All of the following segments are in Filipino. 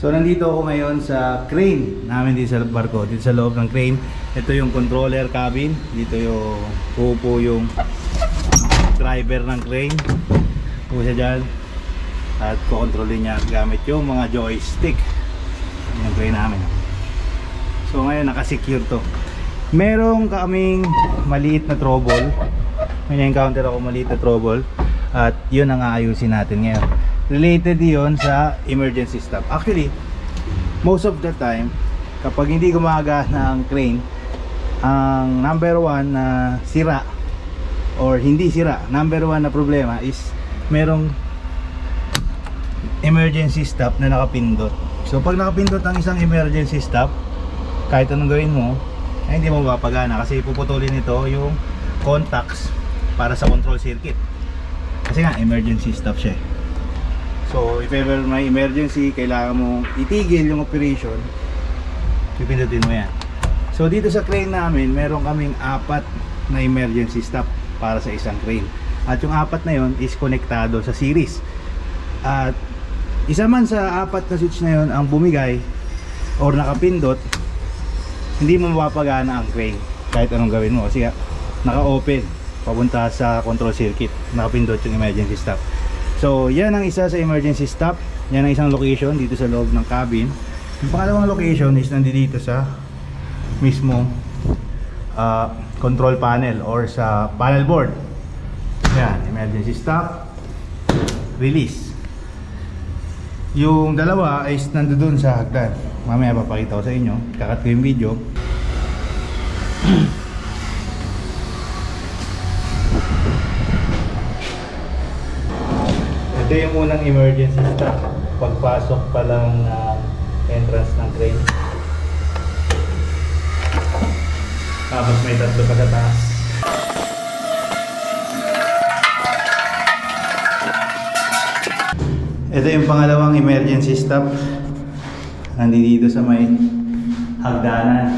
So nandito ako ngayon sa crane namin dito sa barko, dito sa loob ng crane. Ito yung controller cabin, dito yung upo yung driver ng crane. Upo siya dyan. At kukontrolin niya gamit yung mga joystick ng crane namin. So ngayon nakasecure to. Merong kaming maliit na trouble. May encounter ako maliit na trouble at yun ang aayusin natin ngayon. Related yun sa emergency stop. Actually, most of the time, kapag hindi gumagana ang crane, ang number one na sira or hindi sira, number one na problema is merong emergency stop na nakapindot. So pag nakapindot ang isang emergency stop, kahit anong gawin mo, ay hindi mo mapagana kasi puputulin ito yung contacts para sa control circuit. Kasi nga emergency stop siya. So if ever may emergency, kailangan mo itigil yung operation, pipindutin mo yan. So dito sa crane namin, meron kaming apat na emergency stop para sa isang crane. At yung apat na yon is konektado sa series. At isa man sa apat na switch na yon ang bumigay or nakapindot, hindi mo mapapagana ang crane kahit anong gawin mo kasi naka-open papunta sa control circuit nakapindot yung emergency stop so yan ang isa sa emergency stop. Yan ang isang location dito sa loob ng cabin. Yung pangalawang location is nandito sa mismo uh, control panel or sa panel board. Yan emergency stop release. Yung dalawa is nandoon sa hagdan. Mamaya papakita ko sa inyo. Kakat ko yung video ito yung unang emergency stop. Pagpasok pa lang ng entrance ng crane. Tapos may tatlo pa sa taas ito yung pangalawang emergency stop. Nandito sa may hagdanan.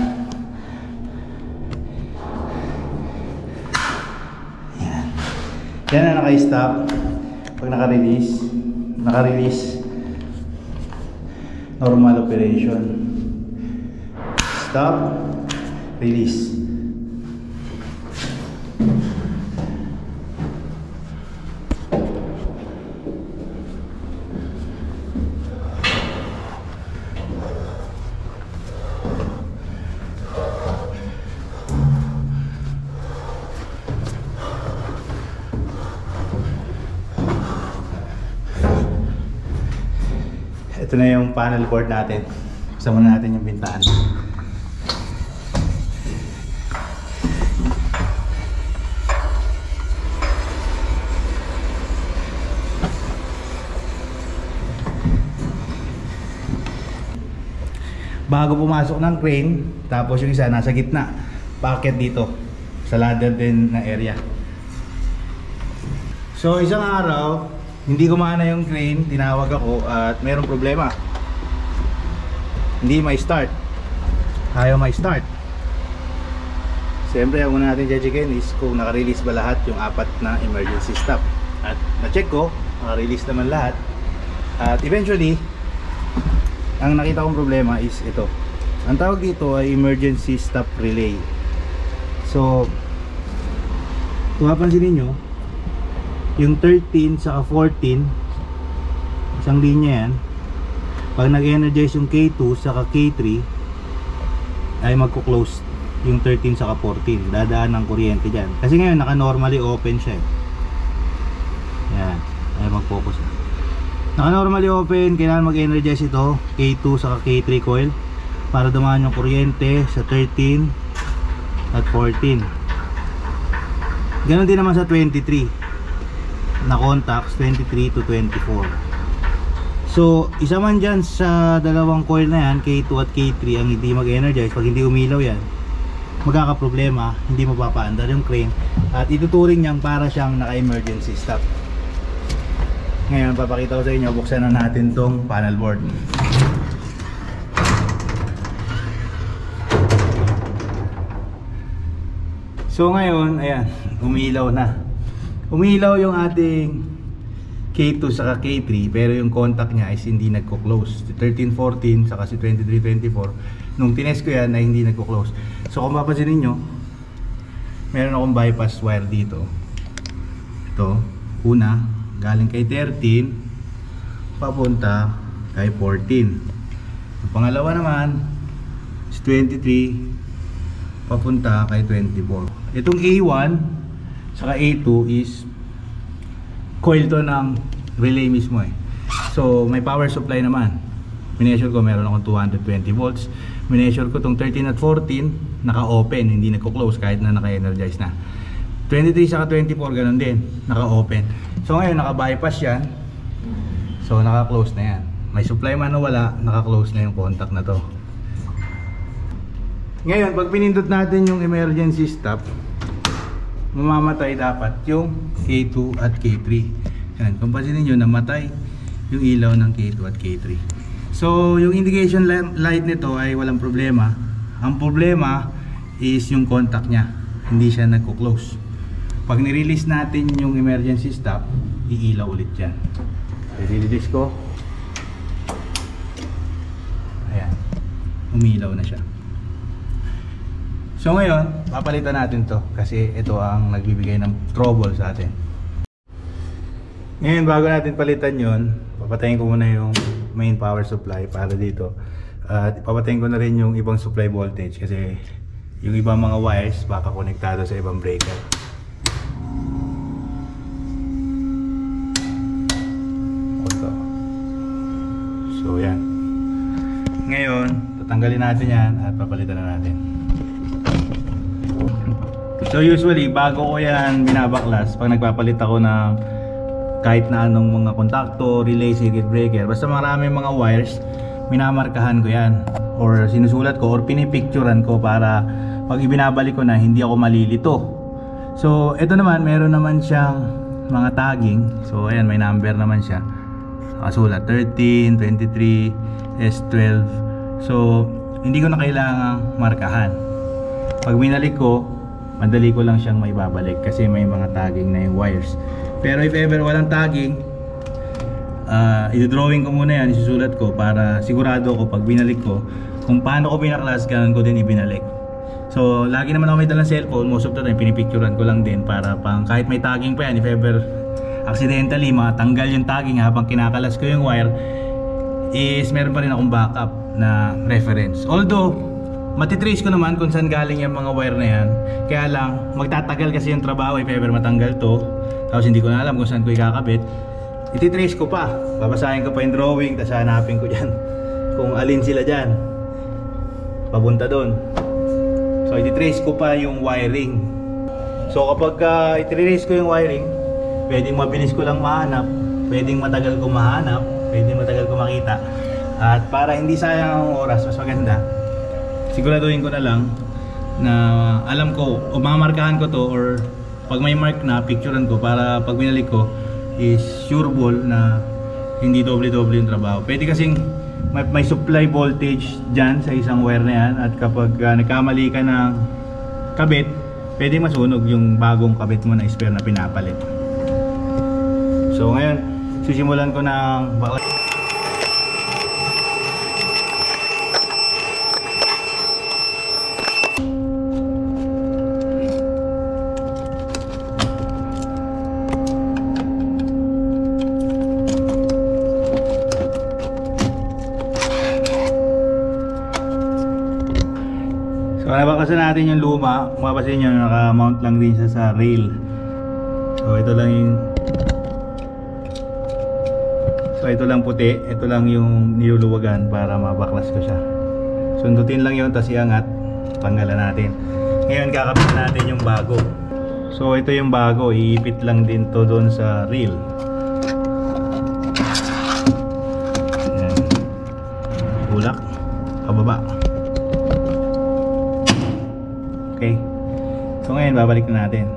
Yan. Na naka-stop naka-release naka-release. Normal operation. Stop. Release ito na yung panel board natin. Kasama na natin yung bintaan bago pumasok ng crane tapos yung isa nasa gitna packet dito sa ladder din na area. So isang araw hindi gumana yung crane tinawag ako at merong problema. Hindi may start. Ayaw may start. Siyempre ang una natin judgekin is kung naka-release ba lahat yung apat na emergency stop. At na-check ko naka-release naman lahat. At eventually ang nakita kong problema is ito. Ang tawag dito ay emergency stop relay. So kung mapansin ninyo yung 13 saka 14 isang linya yan. Pag nag-energize yung K2 saka K3 ay magko-close yung 13 saka 14 dadaan ng kuryente dyan. Kasi ngayon naka normally open siya eh. yan. Ay mag-focus na. Naka normally open kailangan mag-energize ito. K2 saka K3 coil. Para dumaan yung kuryente sa 13 at 14 ganon din naman sa 23 na contacts 23 to 24 so isa man dyan sa dalawang coil na yan K2 at K3 ang hindi mag-energize pag hindi umilaw yan magkakaproblema hindi mapapaandar yung crane at ituturing niyang para siyang naka-emergency stop. Ngayon papakita ko sa inyo buksan na natin tong panel board. So ngayon ayan umilaw na umilaw yung ating K2 saka K3 pero yung contact niya is hindi nagko-close. Si 13, 14 saka si 23, 24 nung tinest ko yan ay hindi nagko-close. So kung mapapansin niyo meron akong bypass wire dito. Ito, una, galing kay 13 papunta kay 14. Ang pangalawa naman is 23 papunta kay 24. Itong A1 saka A2 is coil to ng relay mismo eh. So may power supply naman. Mineasure ko meron akong 220 volts. Mineasure ko tong 13 at 14 naka-open, hindi nagko-close kahit na naka-energize na. 23 saka 24 ganun din, naka-open. So ngayon naka-bypass yan. So naka-close na yan. May supply man o wala, naka-close na yung contact na to. Ngayon, pag pinindot natin yung emergency stop, mamamatay dapat yung K2 at K3. Yan, kung pansinin nyo, namatay yung ilaw ng K2 at K3. So, yung indication light nito ay walang problema. Ang problema is yung contact niya. Hindi siya nagko-close. Pag nirelease natin yung emergency stop, iilaw ulit yan. I-release ko. Ayan. Umilaw na siya. So ngayon, papalitan natin to kasi ito ang nagbibigay ng trouble sa atin. Ngayon, bago natin palitan yon, papatayin ko muna yung main power supply para dito. At papatayin ko na rin yung ibang supply voltage kasi yung ibang mga wires baka konektado sa ibang breaker. So yan. Ngayon, tatanggalin natin yan at papalitan na natin. So usually, bago ko yan binabaklas, pag nagpapalit ako ng kahit na anong mga kontakto, relay, circuit breaker, basta marami mga wires, minamarkahan ko yan. Or sinusulat ko, or pinipicturean ko para pag ibinabalik ko na, hindi ako malilito. So, ito naman, meron naman siyang mga tagging. So, ayan, may number naman siya. Nakasulat, 13, 23, S12. So, hindi ko na kailangang markahan. Pag binalik ko, madali ko lang siyang may babalik kasi may mga tagging na yung wires. Pero if ever walang tagging, uh, i-drawing ko muna yan, isusulat ko para sigurado ko pag binalik ko, kung paano ko binaklas, ganun ko din ibinalik. So, lagi naman ako may dalang cellphone, most of the time pinipicturean ko lang din para pang kahit may tagging pa yan, if ever accidentally matanggal yung tagging habang kinakalas ko yung wire, is meron pa rin akong backup na reference. Although, matitrace ko naman kung saan galing yung mga wire na yan. Kaya lang, magtatagal kasi yung trabaho if ever matanggal to. Tapos hindi ko na alam kung saan ko ikakabit. Ititrace ko pa. Babasahin ko pa yung drawing, tapos hanapin ko dyan kung alin sila dyan. Papunta doon. So, ititrace ko pa yung wiring. So, kapag uh, ititrace ko yung wiring, pwedeng mabilis ko lang mahanap, pwedeng matagal ko mahanap, pwedeng matagal ko makita. At para hindi sayang ang oras, mas maganda, siguraduhin ko na lang na alam ko, o mamarkahan ko to or pag may mark na, picturean ko para pag binalik ko is sureable na hindi doble-doble yung trabaho. Pwede kasing may, may supply voltage dyan sa isang wire na yan at kapag uh, nagkamali ka ng kabit, pwede masunog yung bagong kabit mo na spare na pinapalit. So ngayon, sisimulan ko ng baklas. So nabakasan natin yung luma, mapapansin nyo naka-mount lang din siya sa rail. So ito lang yung So ito lang puti, ito lang yung niluluwagan para mabaklas ko siya. Sundutin lang yun, tapos iangat, tanggalan natin. Ngayon kakabit natin yung bago. So ito yung bago, iipit lang din to doon sa reel. Ayan. Bulak, pababa. Okay. So ngayon babalik na natin.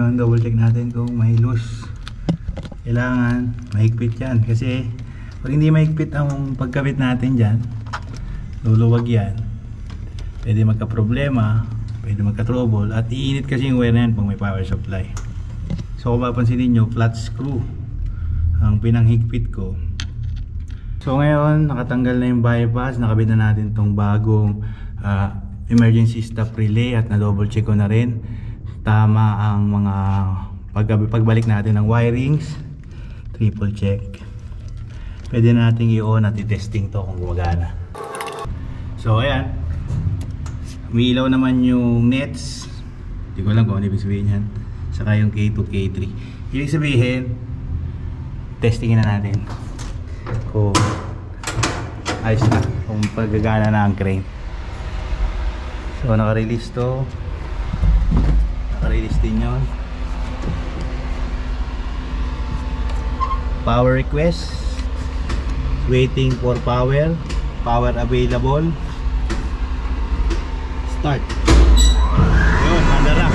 Ngayon, double check natin kung may loose. Kailangan mahigpit yan kasi pag hindi mahigpit ang pagkabit natin dyan, luluwag yan pwede magka-problema pwede magka-trouble at iinit kasi yung wire na yan pag may power supply so kung mapansin ninyo flat screw ang pinanghigpit ko. So ngayon nakatanggal na yung bypass. Nakabit na natin tong bagong ah, emergency stop relay at na double check ko na rin. Tama ang mga pag pagbalik natin ng wirings. Triple check. Pwede na natin i-on at i-testing to kung gumagana. So ayan. Umiilaw naman yung nets. Hindi ko alam kung ano ibig sabihin yan saka yung K2, K3 ibig sabihin testingin na natin kung ayos na kung paggagana na ang crane. So naka-release to. Naka-release din yun. Power request. Waiting for power. Power available. Start yun mandara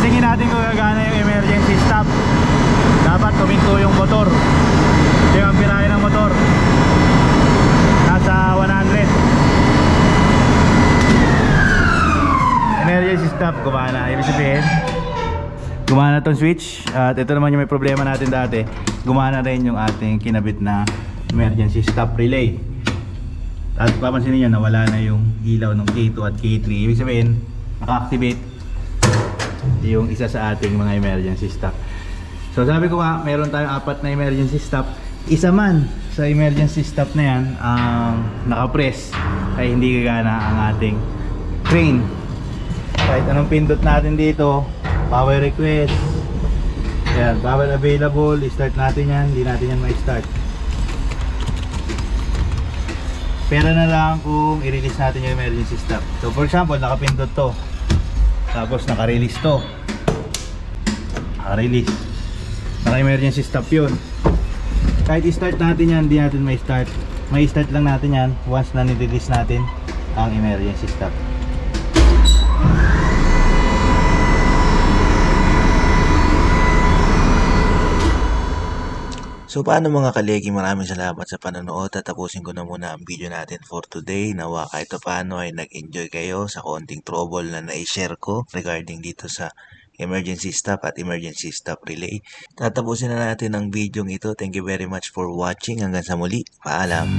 Testingin natin kung gagana yung emergency stop. Dapat tuminto yung motor. Ito yung amperahe ng motor. Nasa 100. Stop, gumana. Ibig sabihin, gumana tong switch. At ito naman yung may problema natin dati. Gumana rin yung ating kinabit na emergency stop relay. At papansin niyo nawala na yung ilaw ng K2 at K3. Ibig sabihin, naka-activate yung isa sa ating mga emergency stop. So sabi ko nga, meron tayong apat na emergency stop. Isa man sa emergency stop na yan ang nakapress ay hindi gagana ang ating crane. Kahit anong pindot natin dito, power request, yan, power available, start natin yan, hindi natin yan ma-start. Pera na lang kung i-release natin yung emergency stop. So for example, nakapindot to. Tapos naka-release to. Naka-release. Naka-emergency stop yun. Kahit i-start natin yan, hindi natin may start. May start lang natin yan once na nirelease natin ang emergency stop. So paano mga kalegi, maraming salamat sa panonood at tapusin ko na muna ang video natin for today. Nawa kahit paano ay nag-enjoy kayo sa konting trouble na na-share ko regarding dito sa emergency stop at emergency stop relay. Tatapusin na natin ang video ito. Thank you very much for watching. Hanggang sa muli. Paalam.